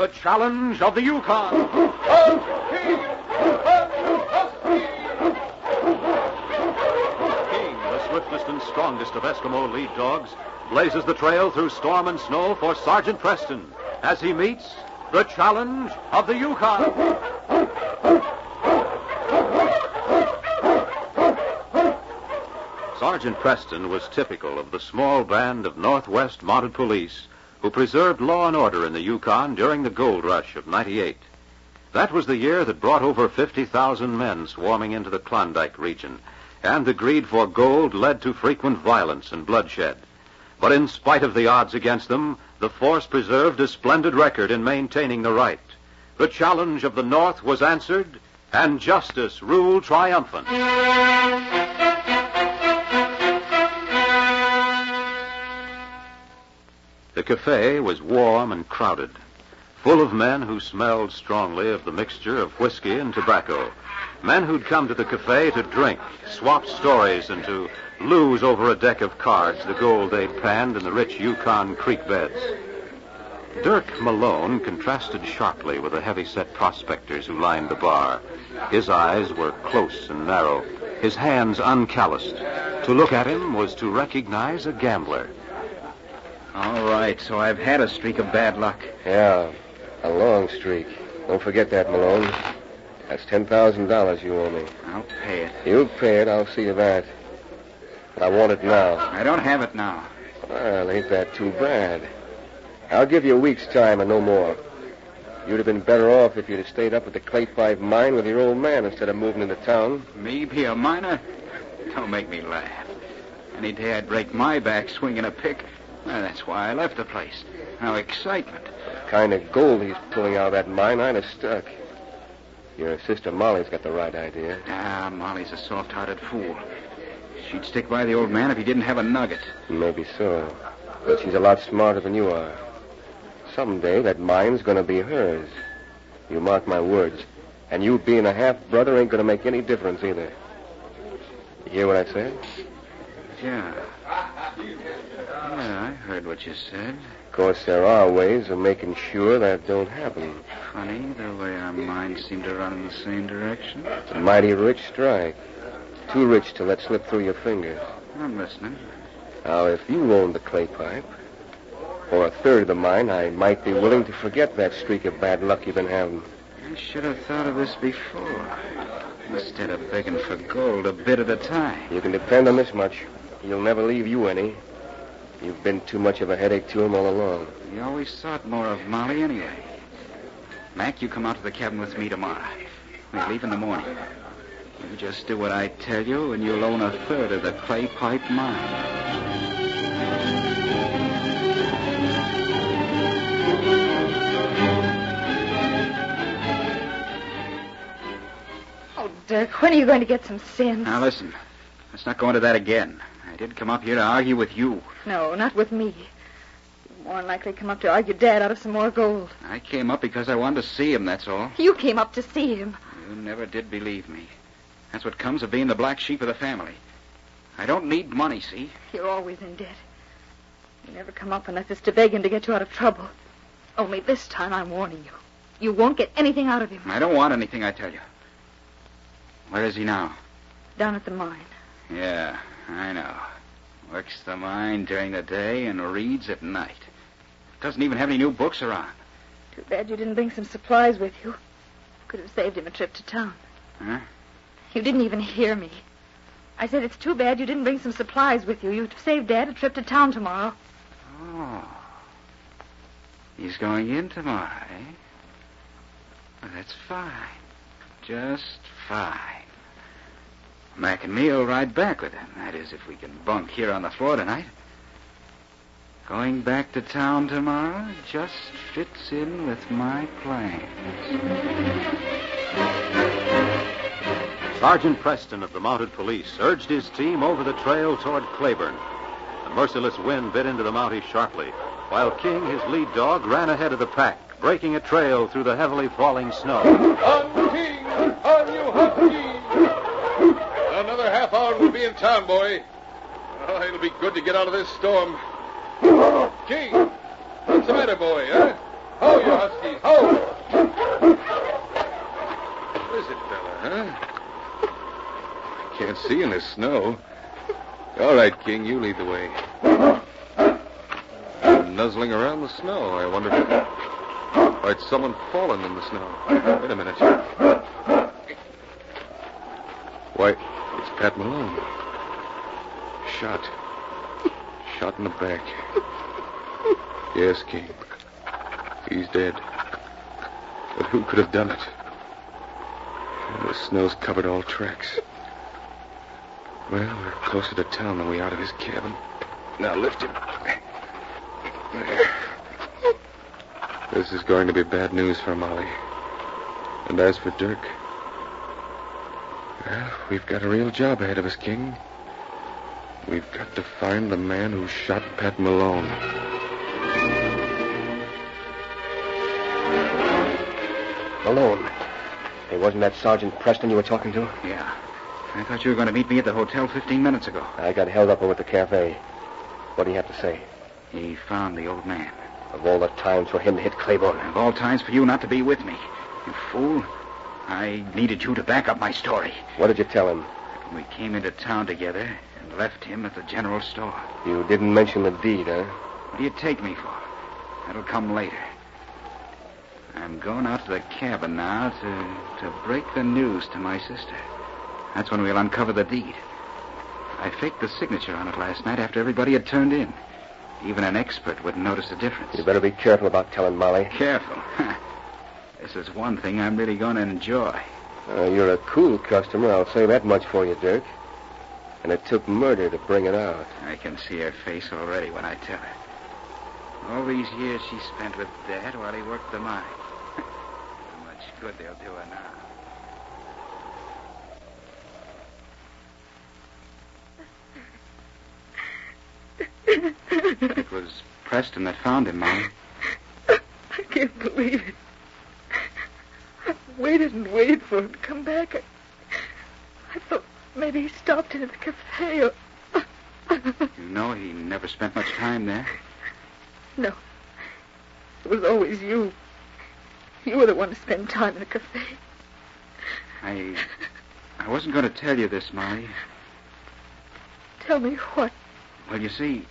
the challenge of the Yukon. King, the swiftest and strongest of Eskimo lead dogs, blazes the trail through storm and snow for Sergeant Preston as he meets the challenge of the Yukon. Sergeant Preston was typical of the small band of Northwest Mounted Police who preserved law and order in the Yukon during the gold rush of 98. That was the year that brought over 50,000 men swarming into the Klondike region, and the greed for gold led to frequent violence and bloodshed. But in spite of the odds against them, the force preserved a splendid record in maintaining the right. The challenge of the North was answered, and justice ruled triumphant. Cafe was warm and crowded, full of men who smelled strongly of the mixture of whiskey and tobacco. Men who'd come to the cafe to drink, swap stories, and to lose over a deck of cards the gold they'd panned in the rich Yukon creek beds. Dirk Malone contrasted sharply with the heavy-set prospectors who lined the bar. His eyes were close and narrow, his hands uncalloused. To look at him was to recognize a gambler. All right, so I've had a streak of bad luck. Yeah, a long streak. Don't forget that, Malone. That's $10,000 you owe me. I'll pay it. You pay it, I'll see to that. But I want it now. I don't have it now. Well, ain't that too bad? I'll give you a week's time and no more. You'd have been better off if you'd have stayed up at the Clay Pipe mine with your old man instead of moving into town. Me be a miner? Don't make me laugh. Any day I'd break my back swinging a pick. Well, that's why I left the place. Now, excitement. The kind of gold he's pulling out of that mine, I'd have stuck. Your sister Molly's got the right idea. Ah, Molly's a soft-hearted fool. She'd stick by the old man if he didn't have a nugget. Maybe so. But she's a lot smarter than you are. Someday that mine's going to be hers. You mark my words. And you being a half-brother ain't going to make any difference either. You hear what I said? Yeah. Yeah, I heard what you said. Of course, there are ways of making sure that don't happen. Funny, the way our minds seem to run in the same direction. It's a mighty rich strike. Too rich to let slip through your fingers. I'm listening. Now, if you owned the clay pipe, or a third of the mine, I might be willing to forget that streak of bad luck you've been having. I should have thought of this before. Instead of begging for gold a bit at a time. You can depend on this much. He'll never leave you any. You've been too much of a headache to him all along. We always thought more of Molly anyway. Mac, you come out to the cabin with me tomorrow. We leave in the morning. You just do what I tell you, and you'll own a third of the clay pipe mine. Oh, Dirk, when are you going to get some sense? Now listen, let's not go into that again. I didn't come up here to argue with you. No, not with me. You'd more than likely come up to argue Dad out of some more gold. I came up because I wanted to see him, that's all. You came up to see him. You never did believe me. That's what comes of being the black sheep of the family. I don't need money, see? You're always in debt. You never come up unless it's to beg him to get you out of trouble. Only this time I'm warning you. You won't get anything out of him. I don't want anything, I tell you. Where is he now? Down at the mine. Yeah, I know. Works the mine during the day and reads at night. Doesn't even have any new books around. Too bad you didn't bring some supplies with you. Could have saved him a trip to town. Huh? You didn't even hear me. I said it's too bad you didn't bring some supplies with you. You'd save Dad a trip to town tomorrow. Oh. He's going in tomorrow, eh? Well, that's fine. Just fine. Mac and me will ride back with him. That is, if we can bunk here on the floor tonight. Going back to town tomorrow just fits in with my plans. Sergeant Preston of the Mounted Police urged his team over the trail toward Claiborne. The merciless wind bit into the Mountie sharply, while King, his lead dog, ran ahead of the pack, breaking a trail through the heavily falling snow. On King, on you, Husky in town, boy. Oh, it'll be good to get out of this storm. Gee, what's the matter, boy, huh? Ho, you husky, ho! What is it, fella? huh? I can't see in this snow. All right, King, you lead the way. I'm nuzzling around the snow. I wonder if... Or it's someone fallen in the snow. Wait a minute. Why, it's Pat Malone. Shot. Shot in the back. Yes, King. He's dead. But who could have done it? The snow's covered all tracks. Well, we're closer to town than we are to his cabin. Now lift him. This is going to be bad news for Molly. And as for Dirk, well, we've got a real job ahead of us, King. We've got to find the man who shot Pat Malone. Malone. Hey, wasn't that Sergeant Preston you were talking to? Yeah. I thought you were going to meet me at the hotel 15 minutes ago. I got held up over at the cafe. What do you have to say? He found the old man. Of all the times for him to hit Claiborne. Of all times for you not to be with me. You fool. I needed you to back up my story. What did you tell him? We came into town together and left him at the general store. You didn't mention the deed, huh? What do you take me for? That'll come later. I'm going out to the cabin now to, to break the news to my sister. That's when we'll uncover the deed. I faked the signature on it last night after everybody had turned in. Even an expert wouldn't notice the difference. You better be careful about telling Molly. Careful. this is one thing I'm really going to enjoy. Uh, you're a cool customer, I'll say that much for you, Dirk. And it took murder to bring it out. I can see her face already when I tell her. All these years she spent with Dad while he worked the mine. How much good they'll do her now. It was Preston that found him, Molly. I can't believe it. I waited and waited for him to come back. I, I thought maybe he stopped in at the cafe or... You know he never spent much time there. no. It was always you. You were the one to spend time in the cafe. I I wasn't going to tell you this, Molly. Tell me what. Well, you see,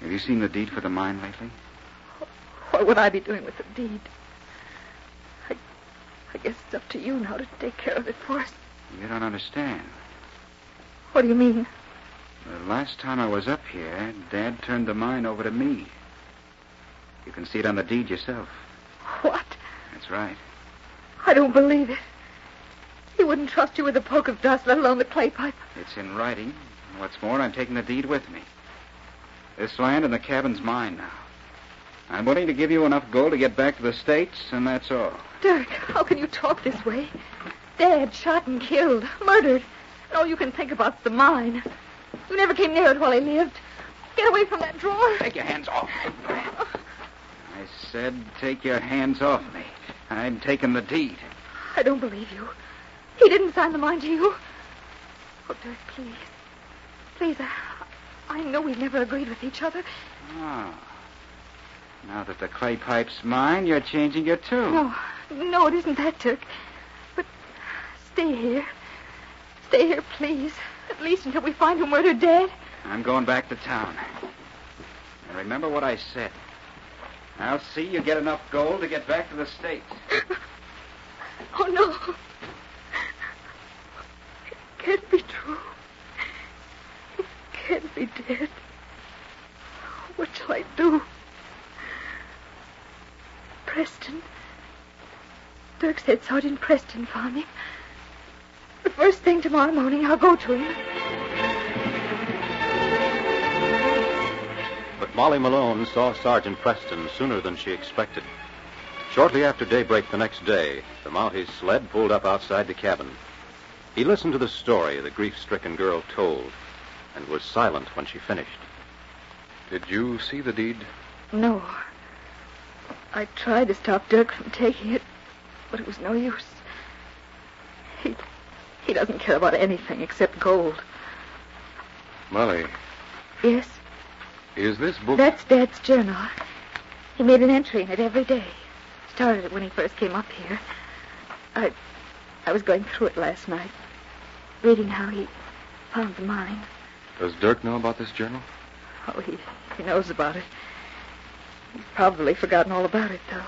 have you seen the deed for the mine lately? What would I be doing with the deed? I, I guess it's up to you now to take care of it for us. You don't understand. What do you mean? The last time I was up here, Dad turned the mine over to me. You can see it on the deed yourself. What? That's right. I don't believe it. He wouldn't trust you with a poke of dust, let alone the clay pipe. It's in writing. What's more, I'm taking the deed with me. This land and the cabin's mine now. I'm willing to give you enough gold to get back to the States, and that's all. Dirk, how can you talk this way? Dad shot and killed, murdered. And all you can think about's the mine. You never came near it while he lived. Get away from that drawer. Take your hands off me. Oh. I said take your hands off me. I'm taking the deed. I don't believe you. He didn't sign the mine to you. Oh, Dirk, please. Please, I, I know we've never agreed with each other. Oh. Now that the clay pipe's mine, you're changing your tune. No, no, it isn't that, Dirk. Stay here. Stay here, please. At least until we find who murdered Dad. I'm going back to town. And remember what I said. I'll see you get enough gold to get back to the States. Oh, no. It can't be true. It can't be dead. What shall I do? Preston. Dirk said Sergeant Preston found him. The first thing tomorrow morning, I'll go to him. But Molly Malone saw Sergeant Preston sooner than she expected. Shortly after daybreak the next day, the Mounties' sled pulled up outside the cabin. He listened to the story the grief-stricken girl told and was silent when she finished. Did you see the deed? No. I tried to stop Dirk from taking it, but it was no use. He, he doesn't care about anything except gold. Molly, Yes, is this book. that's Dad's journal. He made an entry in it every day. Started it when he first came up here. I, I was going through it last night. reading how he found the mine. Does Dirk know about this journal? Oh, he, he knows about it. He's probably forgotten all about it, though.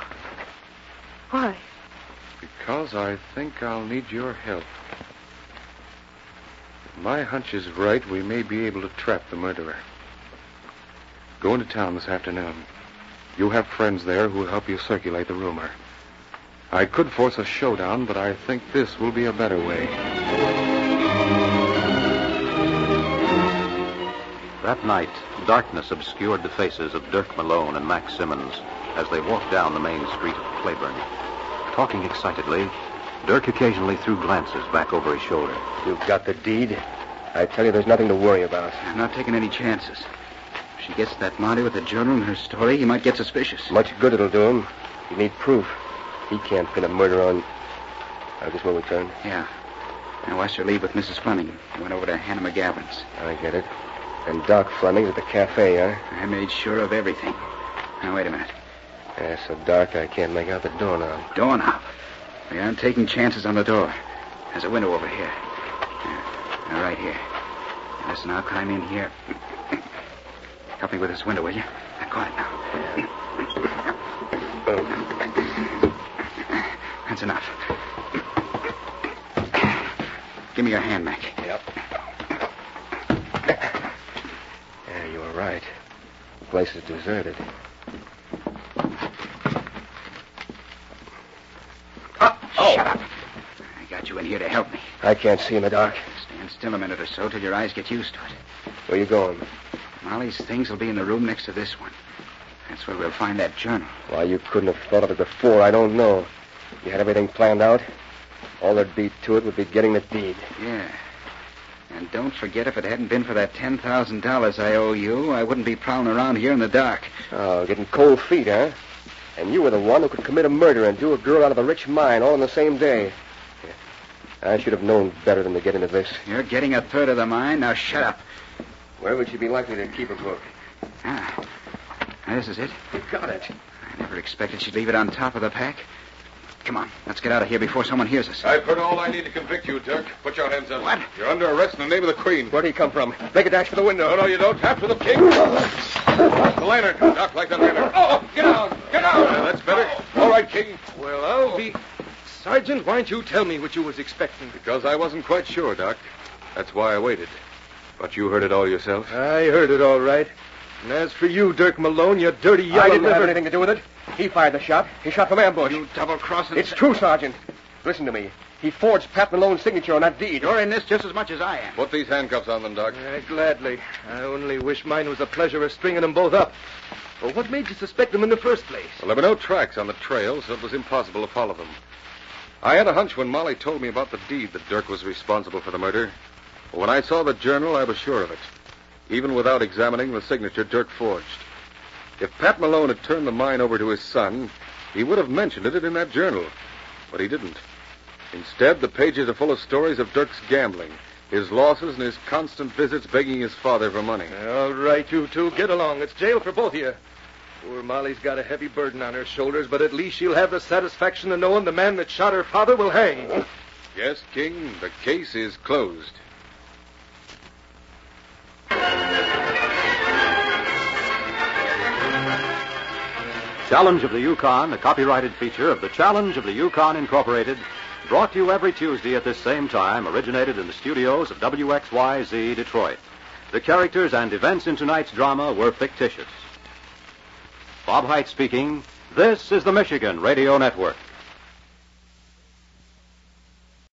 Why? Because I think I'll need your help. My hunch is right, we may be able to trap the murderer. Go into town this afternoon. You have friends there who will help you circulate the rumor. I could force a showdown, but I think this will be a better way. That night, darkness obscured the faces of Dirk Malone and Mac Simmons as they walked down the main street of Claiborne. Talking excitedly, Dirk occasionally threw glances back over his shoulder. You've got the deed. I tell you, there's nothing to worry about. I'm not taking any chances. If she gets that Mountie with the journal and her story, he might get suspicious. Much good it'll do him. You need proof. He can't pin a murder on. I guess where we turn. Yeah. I watched her leave with Mrs. Fleming. I went over to Hannah McGavin's. I get it. And Doc Fleming's at the cafe, huh? I made sure of everything. Now, wait a minute. Yeah, so dark I can't make out the doorknob. Doorknob. We aren't taking chances on the door. There's a window over here. Yeah. Right here. Now, Listen, I'll climb in here. Help me with this window, will you? Now, quiet now. Oh. That's enough. Give me your hand, Mac. Yep. Yeah, you were right. The place is deserted. Shut up. I got you in here to help me. I can't see in the dark. Stand still a minute or so till your eyes get used to it. Where are you going? Molly's things will be in the room next to this one. That's where we'll find that journal. Why you couldn't have thought of it before, I don't know. You had everything planned out. All there'd be to it would be getting the deed. Yeah. And don't forget, if it hadn't been for that $10,000 I owe you, I wouldn't be prowling around here in the dark. Oh, getting cold feet, huh? And you were the one who could commit a murder and do a girl out of a rich mine all in the same day. I should have known better than to get into this. You're getting a third of the mine. Now shut up. Where would you be likely to keep a book? Ah. This is it. You got it. I never expected she'd leave it on top of the pack. Come on, let's get out of here before someone hears us. I've heard all I need to convict you, Dirk. Put your hands up. What? You're under arrest in the name of the Queen. Where'd he come from? Make a dash for the window. No, no, you don't. Tap After the king. the lantern. Doc, like the lantern. Oh, get out. Get down. that's better. All right, King. Well, I'll be. Sergeant, why don't you tell me what you was expecting? Because I wasn't quite sure, Doc. That's why I waited. But you heard it all yourself. I heard it all right. And as for you, Dirk Malone, you dirty yellow I didn't have anything to do with it. He fired the shot. He shot from ambush. You double-crossing... It's true, Sergeant. Listen to me. He forged Pat Malone's signature on that deed. You're in this just as much as I am. Put these handcuffs on them, Doc. Yeah, gladly. I only wish mine was the pleasure of stringing them both up. Well, what made you suspect them in the first place? Well, there were no tracks on the trail, so it was impossible to follow them. I had a hunch when Molly told me about the deed that Dirk was responsible for the murder. But when I saw the journal, I was sure of it, even without examining the signature Dirk forged. If Pat Malone had turned the mine over to his son, he would have mentioned it in that journal. But he didn't. Instead, the pages are full of stories of Dirk's gambling, his losses, and his constant visits begging his father for money. All right, you two, get along. It's jail for both of you. Poor Molly's got a heavy burden on her shoulders, but at least she'll have the satisfaction of knowing the man that shot her father will hang. Yes, King, the case is closed. Challenge of the Yukon, a copyrighted feature of the Challenge of the Yukon Incorporated, brought to you every Tuesday at this same time, originated in the studios of WXYZ Detroit. The characters and events in tonight's drama were fictitious. Bob Hite speaking. This is the Michigan Radio Network.